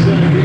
Jackson.